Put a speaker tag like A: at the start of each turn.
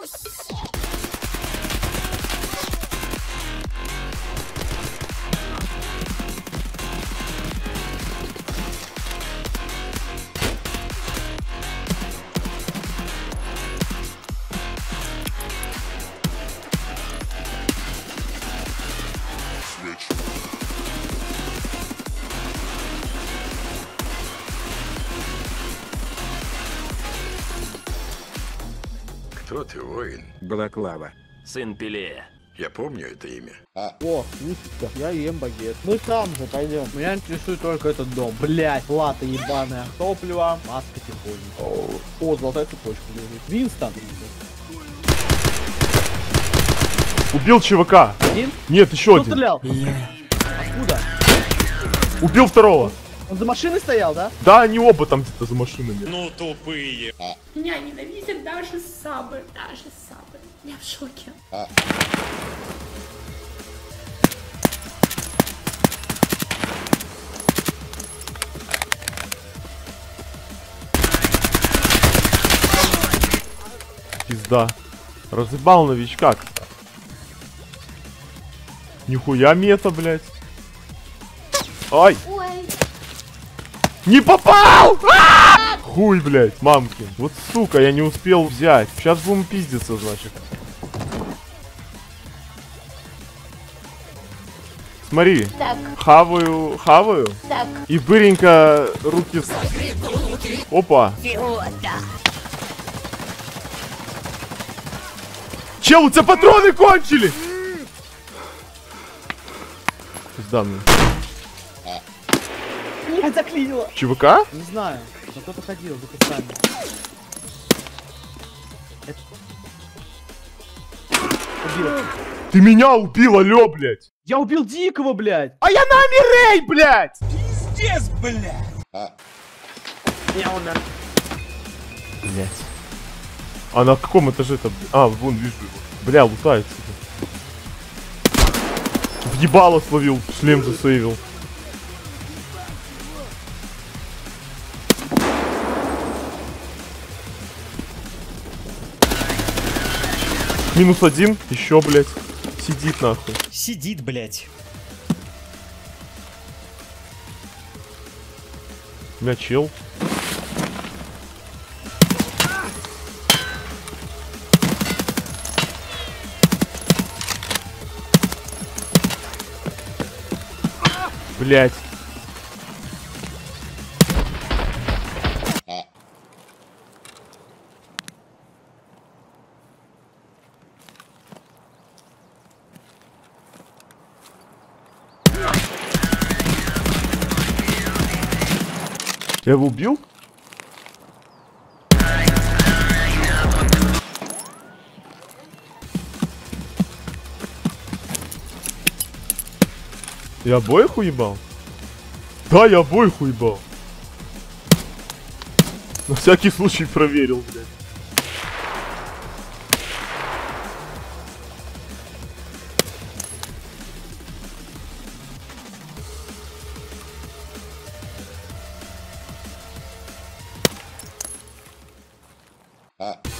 A: house. Кто ты, воин?
B: Балаклава.
C: Сын Пелея.
A: Я помню это имя.
D: О, Витька, я ем багет. Мы там же пойдем. Меня интересует только этот дом. Блять, плата ебаная. Топливо, маска тихонько. О, золотая цепочка лежит. Винстон.
E: Убил чувака.
D: Один?
E: Нет, еще
D: Кто
E: один.
D: стрелял? Откуда?
E: Убил второго.
D: Он за машиной стоял, да?
E: Да, они оба там где-то за машинами.
F: Меня ненавидят даже сабы, даже сабы. Я в шоке.
E: Пизда. Разъебал новичка. Нихуя мета, блядь. Ай!
F: Ой.
E: Не попал! А! Хуй, блядь, мамки. Вот сука, я не успел взять. Сейчас будем пиздиться, значит. Смотри,
F: Так,
E: хаваю, хаваю.
F: так.
E: И быренько руки... Опа. Чел, у тебя патроны кончили! Пизда мне.
D: Блять, заклинило.
E: ЧВК?
D: Не знаю. Но кто-то ходил за кустами. Это- Убил.
E: Ты меня убил, алё, блядь!
D: Я убил Дикого, блядь.
E: А я на Амирей, блядь!
D: Я умер.
E: Блядь. А на каком этаже-то? А, вон вижу его. Бля, лутает сюда. Въебало словил, шлем засейвил. Минус один, еще, блядь. Сидит нахуй.
G: Сидит, блядь.
E: У меня чел. Блять. Я его убил? Я обоих уебал? Да, я обоих уебал. На всякий случай проверил, блядь. Ah.